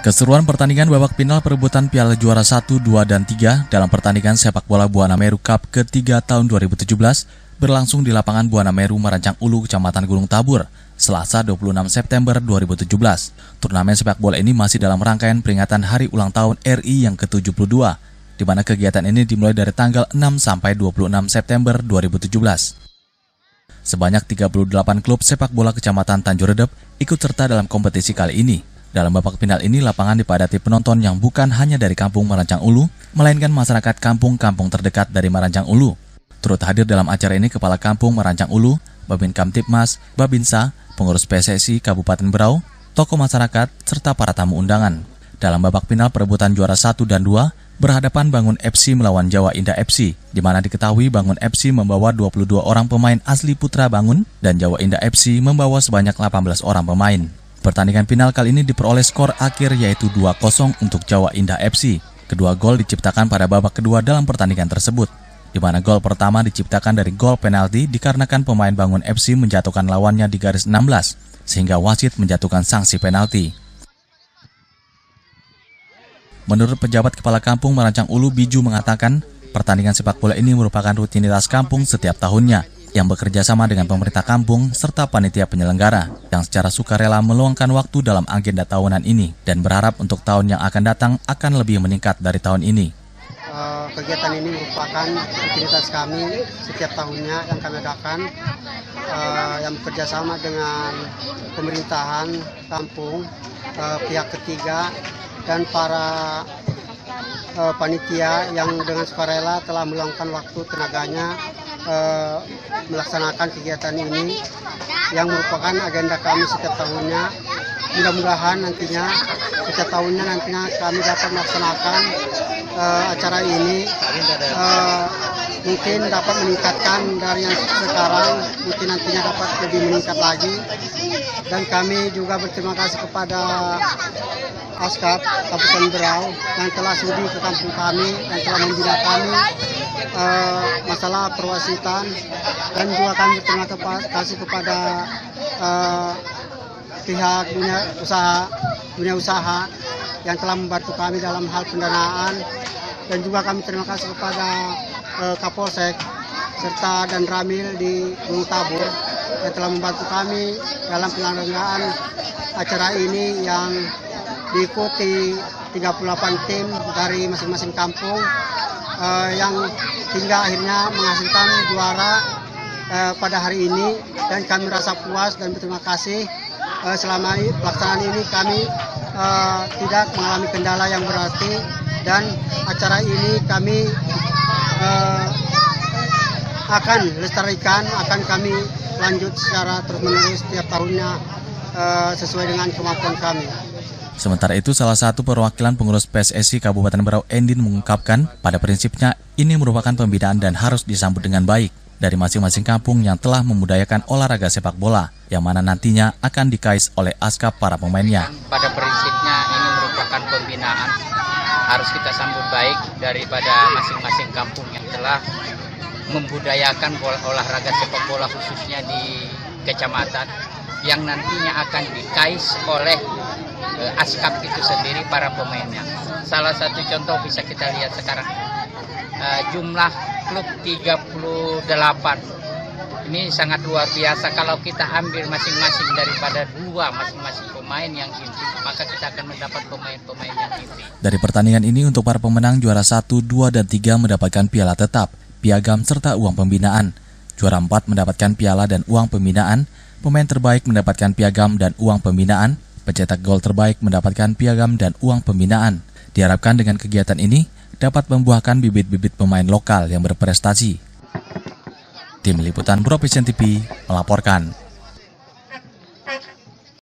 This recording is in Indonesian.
Keseruan pertandingan babak final perebutan Piala Juara 1, 2, dan 3 dalam pertandingan sepak bola Buana Meru Cup ketiga tahun 2017 berlangsung di lapangan Buana Meru, Marancang Ulu, Kecamatan Gunung Tabur, Selasa 26 September 2017. Turnamen sepak bola ini masih dalam rangkaian peringatan Hari Ulang Tahun RI yang ke-72, di mana kegiatan ini dimulai dari tanggal 6 sampai 26 September 2017. Sebanyak 38 klub sepak bola Kecamatan Tanjung Redep ikut serta dalam kompetisi kali ini. Dalam babak final ini, lapangan dipadati penonton yang bukan hanya dari kampung Marancang Ulu, melainkan masyarakat kampung-kampung terdekat dari Marancang Ulu. Turut hadir dalam acara ini Kepala Kampung Marancang Ulu, Babin Kamtipmas, Babinsa, pengurus PSSI Kabupaten Berau, tokoh masyarakat, serta para tamu undangan. Dalam babak final perebutan juara 1 dan 2, berhadapan Bangun FC melawan Jawa Indah FC, di mana diketahui Bangun FC membawa 22 orang pemain asli Putra Bangun dan Jawa Indah FC membawa sebanyak 18 orang pemain. Pertandingan final kali ini diperoleh skor akhir yaitu 2-0 untuk Jawa Indah FC. Kedua gol diciptakan pada babak kedua dalam pertandingan tersebut, di mana gol pertama diciptakan dari gol penalti dikarenakan pemain Bangun FC menjatuhkan lawannya di garis 16, sehingga wasit menjatuhkan sanksi penalti. Menurut pejabat Kepala Kampung Merancang Ulu Biju mengatakan, pertandingan sepak bola ini merupakan rutinitas kampung setiap tahunnya yang bekerja sama dengan pemerintah kampung serta panitia penyelenggara yang secara sukarela meluangkan waktu dalam agenda tahunan ini dan berharap untuk tahun yang akan datang akan lebih meningkat dari tahun ini. Uh, kegiatan ini merupakan rutinitas kami setiap tahunnya yang kami adakan uh, yang bekerja sama dengan pemerintahan kampung, uh, pihak ketiga dan para panitia yang dengan sukarela telah meluangkan waktu tenaganya uh, melaksanakan kegiatan ini yang merupakan agenda kami setiap tahunnya. Mudah-mudahan nantinya setiap tahunnya nantinya kami dapat melaksanakan uh, acara ini uh, mungkin dapat meningkatkan dari yang sekarang mungkin nantinya dapat lebih meningkat lagi. Dan kami juga berterima kasih kepada Askap Kabupaten Berau yang telah sudi ke kampung kami yang telah membina kami uh, masalah perwasitan. Dan juga kami berterima kasih kepada uh, pihak dunia usaha dunia usaha yang telah membantu kami dalam hal pendanaan. Dan juga kami terima kasih kepada uh, Kapolsek serta dan Ramil di Gunung Tabur yang telah membantu kami dalam penyelenggaraan acara ini yang diikuti 38 tim dari masing-masing kampung uh, yang hingga akhirnya menghasilkan juara uh, pada hari ini. Dan kami rasa puas dan berterima kasih uh, selama pelaksanaan ini kami uh, tidak mengalami kendala yang berarti. Dan acara ini kami uh, akan lestarikan akan kami lanjut secara terus menerus setiap tahunnya uh, sesuai dengan kemampuan kami. Sementara itu, salah satu perwakilan pengurus PSSI Kabupaten Berau Endin mengungkapkan pada prinsipnya ini merupakan pembinaan dan harus disambut dengan baik dari masing-masing kampung yang telah memudayakan olahraga sepak bola yang mana nantinya akan dikais oleh askap para pemainnya. Pada prinsipnya ini merupakan pembinaan harus kita sambut baik daripada masing-masing kampung yang telah membudayakan olahraga sepak bola khususnya di kecamatan yang nantinya akan dikais oleh uh, askap itu sendiri para pemainnya. Salah satu contoh bisa kita lihat sekarang uh, jumlah klub 38 ini sangat luar biasa kalau kita ambil masing-masing daripada dua masing-masing pemain yang inti maka kita akan mendapat pemain-pemain yang inti. Dari pertandingan ini untuk para pemenang juara 1, 2, dan 3 mendapatkan piala tetap, piagam serta uang pembinaan. Juara 4 mendapatkan piala dan uang pembinaan, pemain terbaik mendapatkan piagam dan uang pembinaan, Pencetak gol terbaik mendapatkan piagam dan uang pembinaan. Diharapkan dengan kegiatan ini dapat membuahkan bibit-bibit pemain lokal yang berprestasi. Tim Liputan Profesion TV melaporkan.